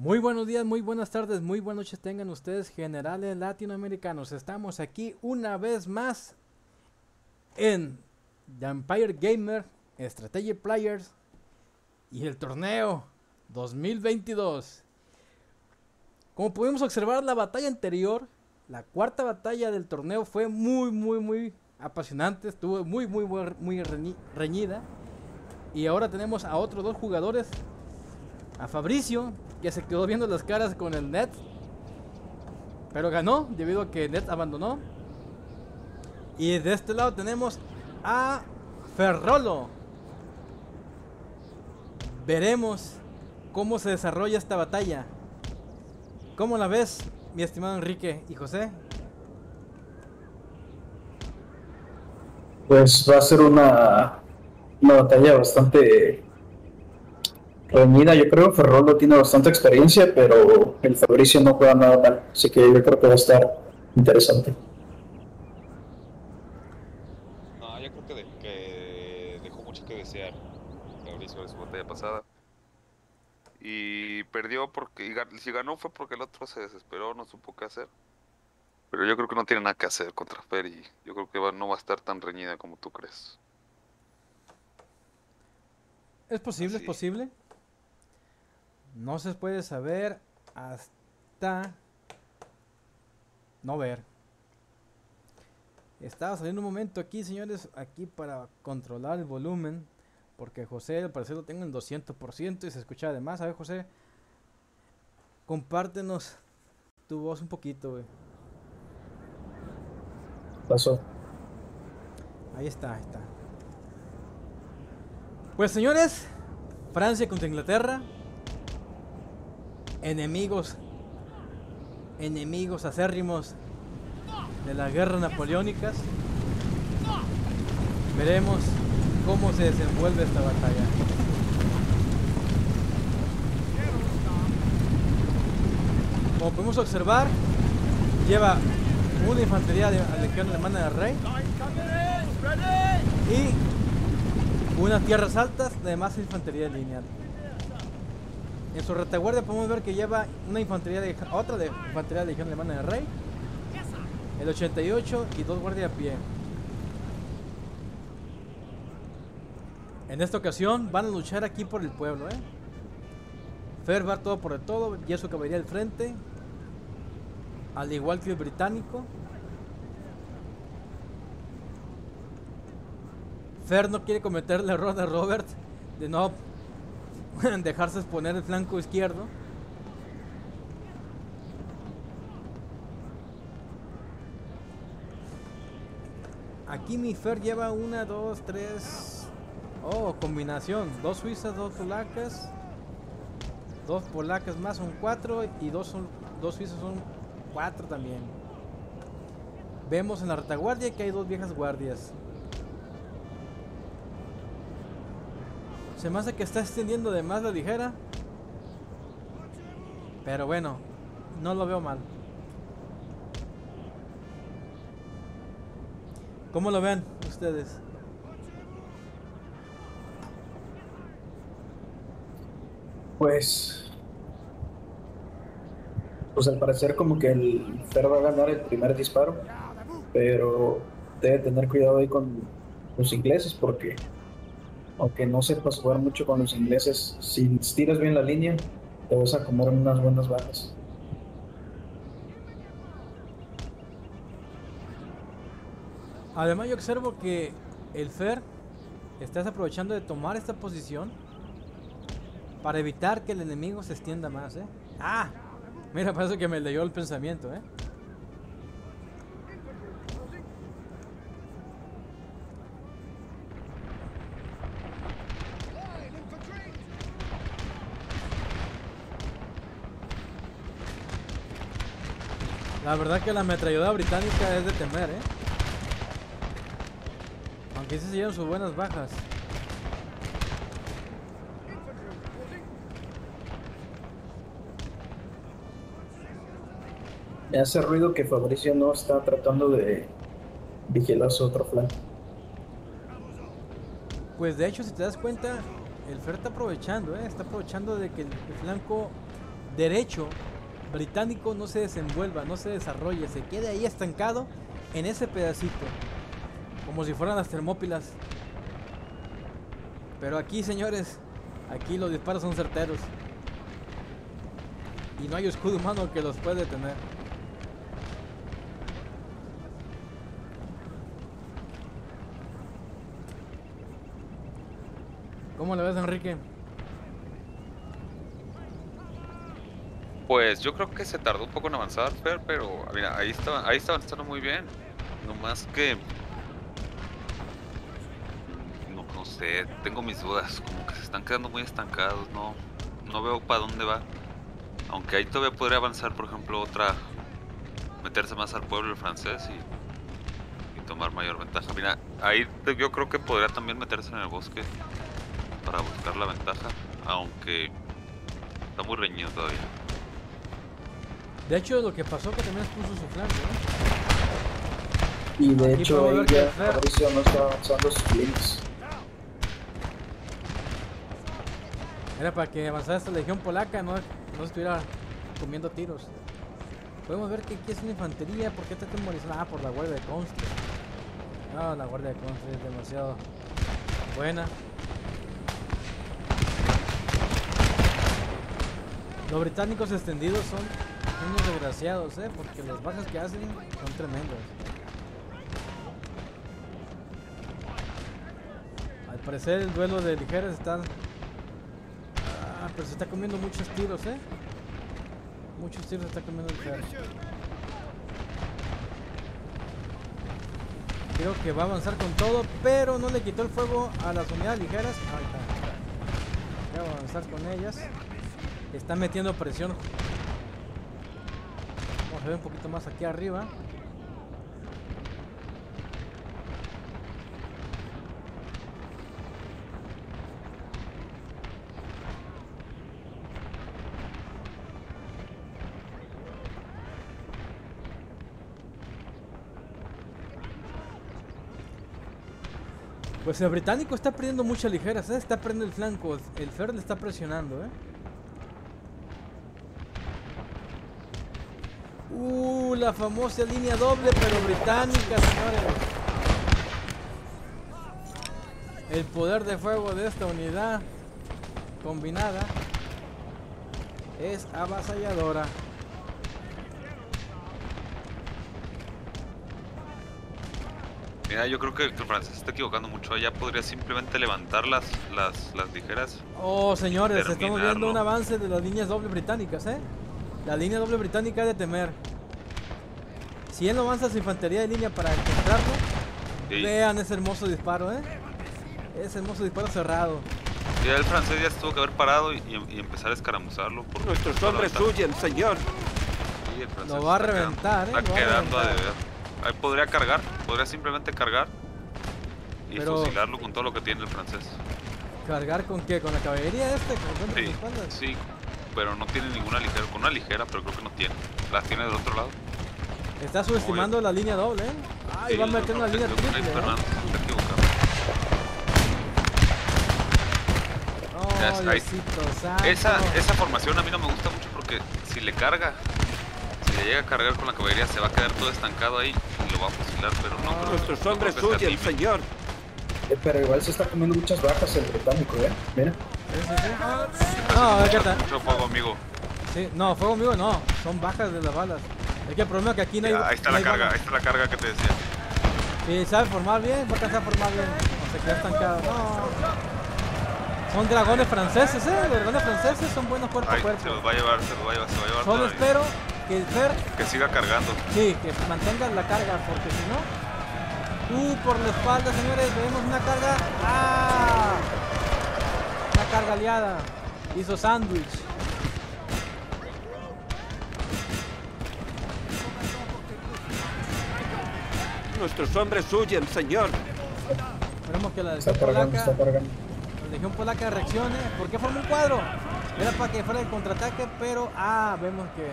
Muy buenos días, muy buenas tardes, muy buenas noches tengan ustedes generales latinoamericanos. Estamos aquí una vez más en The Empire Gamer, Strategy Players y el torneo 2022. Como pudimos observar la batalla anterior, la cuarta batalla del torneo fue muy muy muy apasionante, estuvo muy muy muy reñida. Y ahora tenemos a otros dos jugadores, a Fabricio que se quedó viendo las caras con el Net. Pero ganó debido a que Net abandonó. Y de este lado tenemos a Ferrolo. Veremos cómo se desarrolla esta batalla. ¿Cómo la ves, mi estimado Enrique y José? Pues va a ser una, una batalla bastante reñida, yo creo. Ferroldo tiene bastante experiencia, pero el Fabricio no juega nada mal. Así que yo creo que va a estar interesante. No, yo creo que, dejó mucho que desear Fabricio en su batalla pasada. Y perdió porque. si ganó fue porque el otro se desesperó, no supo qué hacer. Pero yo creo que no tiene nada que hacer contra Fer y yo creo que no va a estar tan reñida como tú crees. Es posible, es posible. No se puede saber hasta no ver. Estaba saliendo un momento aquí, señores, aquí para controlar el volumen. Porque José, al parecer lo tengo en 200% y se escucha además. A ver, José, compártenos tu voz un poquito, güey. Pasó. Ahí está, ahí está. Pues señores, Francia contra Inglaterra enemigos, enemigos acérrimos de las guerras napoleónicas. Veremos cómo se desenvuelve esta batalla. Como podemos observar, lleva una infantería de la Legión Alemana del Rey y unas tierras altas de más infantería lineal. En su retaguardia podemos ver que lleva una infantería de otra de infantería de Legión Alemana de Rey, el 88 y dos guardias a pie. En esta ocasión van a luchar aquí por el pueblo, ¿eh? Fer va todo por el todo, y su caballería al frente, al igual que el británico. Fer no quiere cometer el error de Robert de no dejarse exponer el flanco izquierdo. Aquí mi Fer lleva una, dos, tres. Oh, combinación. Dos suizas, dos polacas. Dos polacas más son cuatro. Y dos, son, dos suizas son cuatro también. Vemos en la retaguardia que hay dos viejas guardias. Se me hace que está extendiendo de más la ligera. Pero bueno, no lo veo mal. ¿Cómo lo ven ustedes? Pues. Pues al parecer, como que el Fer va a ganar el primer disparo. Pero debe tener cuidado ahí con los ingleses porque aunque no sepas jugar mucho con los ingleses, si tiras bien la línea, te vas a comer unas buenas bajas. Además yo observo que el Fer estás aprovechando de tomar esta posición para evitar que el enemigo se extienda más, ¿eh? Ah, mira, parece que me leyó el pensamiento, ¿eh? La verdad que la ametralladora británica es de temer, ¿eh? Aunque sí se llevan sus buenas bajas. Me hace ruido que Fabricio no está tratando de vigilar su otro flanco. Pues de hecho, si te das cuenta, el Fer está aprovechando, ¿eh? Está aprovechando de que el, flanco derecho británico no se desenvuelva, no se desarrolle, se quede ahí estancado en ese pedacito, como si fueran las termópilas. Pero aquí, señores, aquí los disparos son certeros. Y no hay escudo humano que los puede detener. ¿Cómo le ves, Enrique? Pues yo creo que se tardó un poco en avanzar, pero mira, ahí está, ahí está avanzando muy bien. No más que no, no sé, tengo mis dudas, como que se están quedando muy estancados, no, no veo para dónde va. Aunque ahí todavía podría avanzar, por ejemplo, otra, meterse más al pueblo francés y, y tomar mayor ventaja. Mira, ahí yo creo que podría también meterse en el bosque para buscar la ventaja, aunque está muy reñido todavía. De hecho, lo que pasó que también puso su flanco, ¿eh? Y de Aquí hecho ella, Mauricio, no está avanzando sus links. Era para que avanzara esta legión polaca, no, no estuviera comiendo tiros. Podemos ver que aquí es una infantería, ¿por qué está temorizada? Ah, por la guardia de Constre. No, la guardia de Constre es demasiado buena. Los británicos extendidos son unos desgraciados, ¿eh? Porque las bajas que hacen son tremendas. Al parecer el duelo de ligeras está... Ah, pero se está comiendo muchos tiros, ¿eh? Muchos tiros se está comiendo el ligero. Creo que va a avanzar con todo, pero no le quitó el fuego a las unidades ligeras. Ahí está. Ya va a avanzar con ellas. Está metiendo presión. Vamos a ver un poquito más aquí arriba. Pues el británico está perdiendo muchas ligeras, ¿eh? está perdiendo el flanco. El Fer le está presionando, ¿eh? Uh, la famosa línea doble, pero británica, señores. El poder de fuego de esta unidad combinada es avasalladora. Mira, yo creo que el francés está equivocando mucho. Ya podría simplemente levantar las, las, las ligeras. Oh, señores, estamos viendo un avance de las líneas doble británicas, ¿eh? La línea doble británica de temer. Si él no avanza su infantería de línea para encontrarlo, vean ese hermoso disparo, ¿eh? Ese hermoso disparo cerrado. ya el francés ya se tuvo que haber parado y, y empezar a escaramuzarlo. Nuestros hombres huyen, señor. Sí, el francés Lo va a está quedando- reventar, ¿eh? Está va a quedando a deber. Ahí podría cargar, podría simplemente cargar y Pero- fusilarlo con todo lo que tiene el francés. ¿Cargar con qué? ¿Con la caballería este? ¿Con Sí, sí, pero no tiene ninguna ligera, con una ligera, pero creo que no tiene. Las tiene del otro lado. Está subestimando la línea doble, ¿eh? Ay, Sí, va a yo meter creo una que- línea triple, ¿eh? Oh. Diosito santo. Esa, esa formación a mí no me gusta mucho porque si le carga, si le llega a cargar con la caballería, se va a quedar todo estancado ahí y lo va a fusilar, pero no creo, Nuestros no hombres huyen, señor. Eh, pero igual se está comiendo muchas bajas el británico, ¿eh? Mira. No, es que está- Mucho fuego, amigo. Sí, no, fuego mío no, son bajas de las balas. Es que el problema es que aquí no hay. Ya, ahí está no la carga, ahí está la carga que te decía. Si sabe formar bien, va a alcanzar a formar bien. No se queda estancado. No. Son dragones franceses, eh. Los dragones franceses son buenos cuerpo a Ahí, cuerpo. se los va a llevar, se los va a llevar, se los va a llevar Solo todavía. espero que el Fer, Que siga cargando. sí, que mantenga la carga, porque si no. Uh, por la espalda, señores, vemos una carga. ¡Ah! Una carga aliada. Hizo sándwich. Nuestros hombres huyen, señor. Esperemos que la Está legión cargando, polaca, está cargando. la legión polaca reaccione. ¿Por qué forma un cuadro? Era para que fuera el contraataque, pero ah, vemos que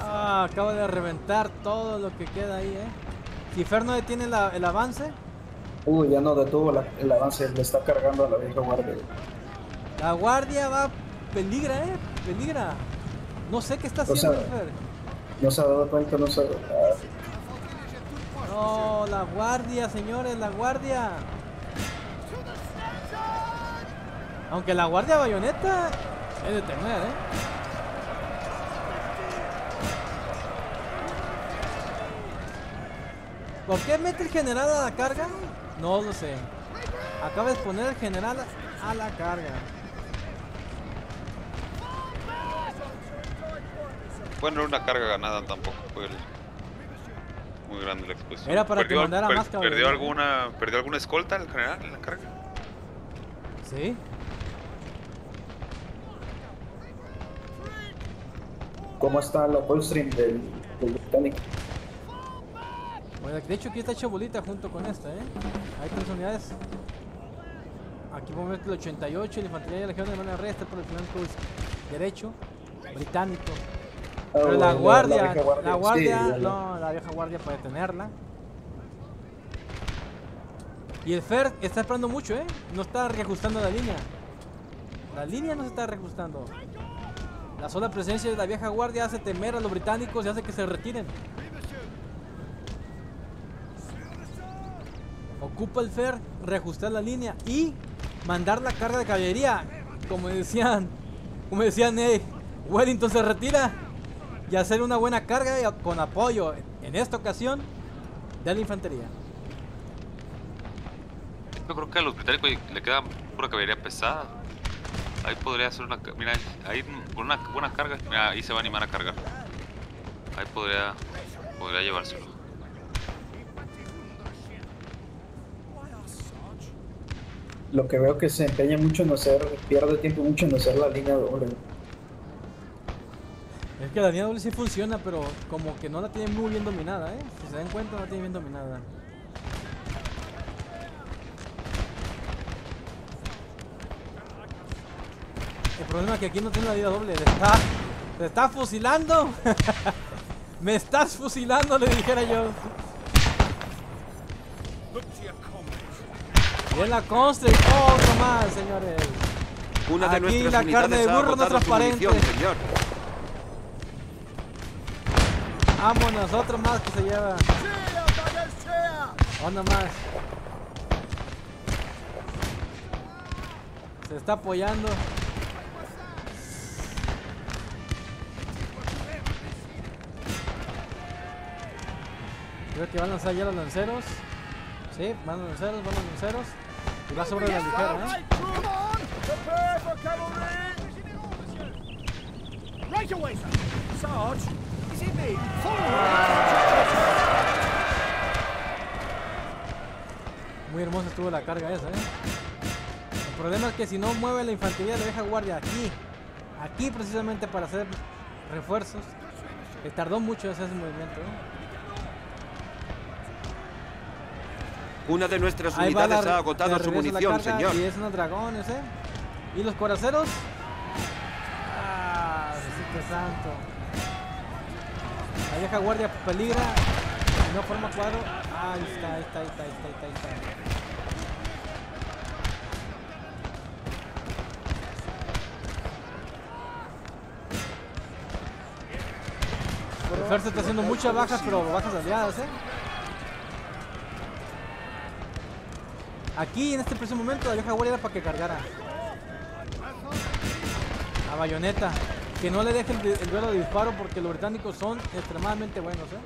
Ah, acaba de reventar todo lo que queda ahí, eh. Si Fer no detiene la- el avance, Uy, ya no detuvo la- el avance, le está cargando a la vieja guardia. La guardia va peligra, eh, peligra. No sé qué está haciendo Fer. No se ha dado cuenta, no se ha ah, No, la guardia, señores, la guardia. Aunque la guardia bayoneta es de temer, ¿eh? ¿Por qué mete el general a la carga? No lo sé. Acaba de poner el general a la carga. Bueno, era una carga ganada tampoco. Fue el- muy grande la explosión. Era para que ¿Perdió- mandara per- más ¿Perdió alguna, ¿Perdió alguna escolta el general en la carga? ¿Sí? ¿Cómo está la Coldstream del, del británico? Bueno, de hecho aquí está bolita junto con esta, ¿eh? Hay tres unidades. Aquí podemos ver que el 88, la infantería de la Legión de Manuel Rey está por el flanco derecho, británico. Pero la guardia, la guardia, la- no, la vieja guardia puede tenerla. Y el Fer está esperando mucho, ¿eh? No está reajustando la línea. La línea no se está reajustando. La sola presencia de la vieja guardia hace temer a los británicos y hace que se retiren. Ocupa el Fer reajustar la línea y mandar la carga de caballería. Como decían, como decían, eh, Wellington se retira y hacer una buena carga y- con apoyo, en esta ocasión, de la infantería. Yo creo que a los británicos le queda pura caballería pesada. Ahí podría hacer una. Mira, ahí con una buena carga. Mira, ahí se va a animar a cargar. Ahí podría. Podría llevárselo. Lo que veo que se empeña mucho en hacer, pierde tiempo mucho en hacer la línea doble. Que la línea doble sí funciona, pero como que no la tiene muy bien dominada, ¿eh? Si se dan cuenta, no la tiene bien dominada. El problema es que aquí no tiene la línea doble. Le está, le está fusilando. Me estás fusilando, le dijera yo. Y es la Constre. Oh, más, señores. Una de Aquí la carne de burro no transparente. señor. Vámonos, otro más que se lleva. Uno más. Se está apoyando. Creo que van a lanzar ya los lanceros. Sí, van los lanceros, van los lanceros. Y va sobre la ligera, ¿eh? Right away, sir. Sarge, Muy hermosa estuvo la carga esa, ¿eh? El problema es que si no mueve la infantería, le deja guardia aquí. Aquí precisamente para hacer refuerzos. Que tardó mucho ese movimiento, ¿eh? Una de nuestras Ahí unidades la, ha agotado su munición, señor. Y es unos dragones, ¿eh? ¿Y los coraceros? Ah, santo. La vieja guardia peligra. No forma cuadro. Ahí está, ahí está, ahí está, ahí está, ahí está. ahí está. El está haciendo muchas bajas, pero bajas aliadas, ¿eh? Aquí, en este preciso momento, la vieja guardia era para que cargara. A bayoneta. Que no le dejen el, el duelo de disparo porque los británicos son extremadamente buenos, ¿eh?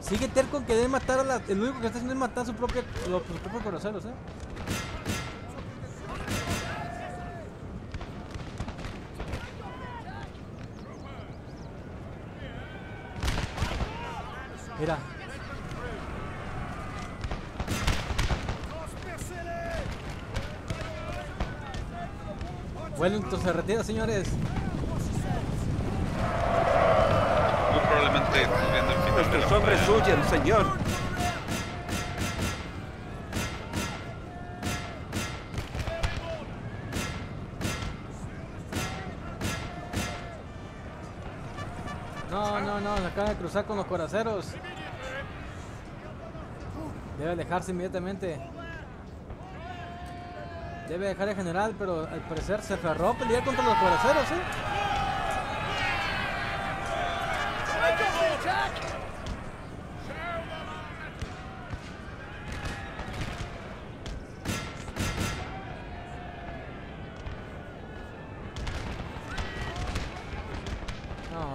Sigue terco que debe matar a la... El único que está haciendo es matar a su propia, los, sus propios coraceros, ¿eh? Mira. Wellington se retira, señores. Muy probablemente viendo el final de la Nuestros hombres batalla. huyen, señor. No, no, no, acaba de cruzar con los coraceros. Debe alejarse inmediatamente. Debe dejar el general, pero al parecer se aferró a pelear contra los coraceros, ¿eh? No,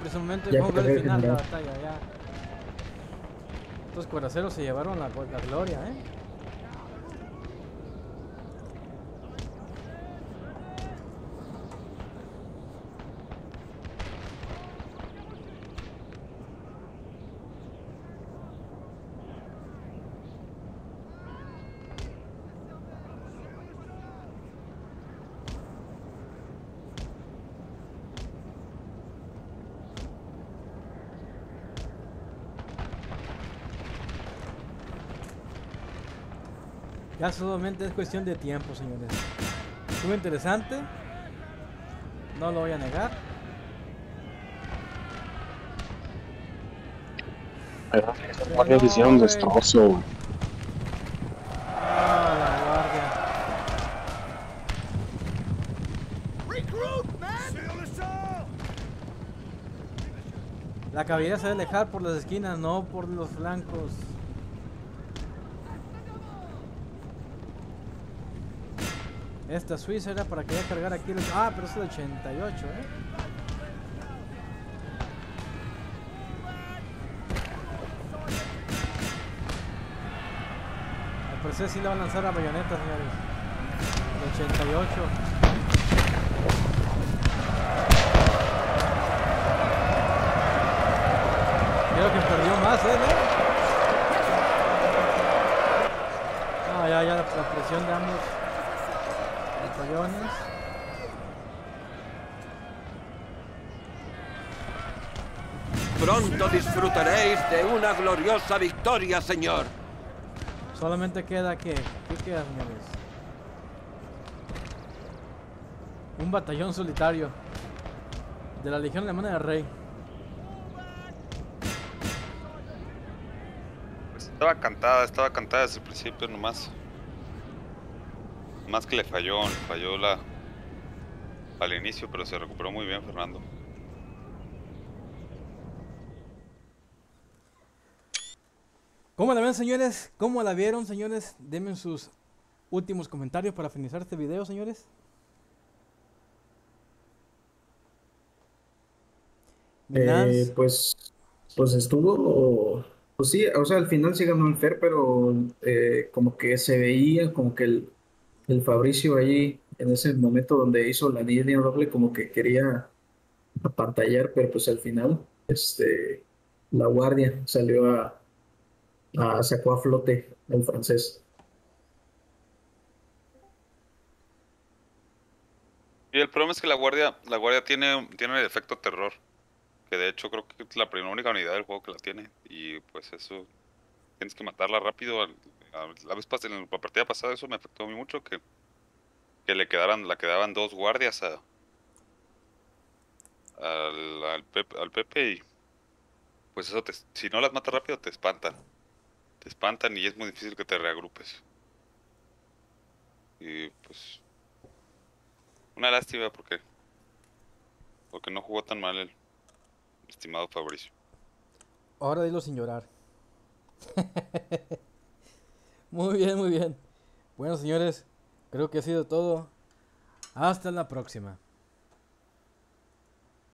en ese momento Ya vamos a ver el final de la batalla, ya. Estos coraceros se llevaron la, la gloria, ¿eh? Ya solamente es cuestión de tiempo, señores. Estuvo interesante. No lo voy a negar. Esos guardias hicieron un destrozo. Ah, la guardia. La caballería se debe alejar por las esquinas, no por los flancos. Esta Suiza era para que ya cargar aquí los... Ah, pero es el 88, ¿eh? Al parecer sí le va a lanzar a bayoneta, señores. El 88. Creo que perdió más ¿eh? No, ya, ya la, la presión de ambos batallones. Pronto disfrutaréis de una gloriosa victoria, señor. Solamente queda que. ¿Qué queda, señores? Un batallón solitario de la Legión Alemana del Rey. Pues estaba cantada, estaba cantada desde el principio nomás. Más que le falló, le falló la al inicio, pero se recuperó muy bien Fernando. ¿Cómo la ven, señores? ¿Cómo la vieron, señores? Denme sus últimos comentarios para finalizar este video, señores. Eh, pues, pues estuvo, pues sí, o sea, al final sí ganó el Fer, pero eh, como que se veía como que el, el Fabricio ahí, en ese momento donde hizo la línea doble, como que quería apantallar, pero pues al final, este, la guardia salió a, sacó a flote el francés. Y el problema es que la guardia, la guardia tiene, tiene el efecto terror. Que de hecho creo que es la primera única unidad del juego que la tiene. Y pues eso, tienes que matarla rápido. al- La vez pas- en la partida pasada eso me afectó mí mucho que, que le quedaran, la quedaban dos guardias a, al, al Pepe, al Pepe y pues eso te, si no las matas rápido te espantan. Te espantan y es muy difícil que te reagrupes. Y pues una lástima porque porque no jugó tan mal el estimado Fabricio. ahora dilo sin llorar. muy bien, muy bien. Bueno, señores, creo que ha sido todo. Hasta la próxima.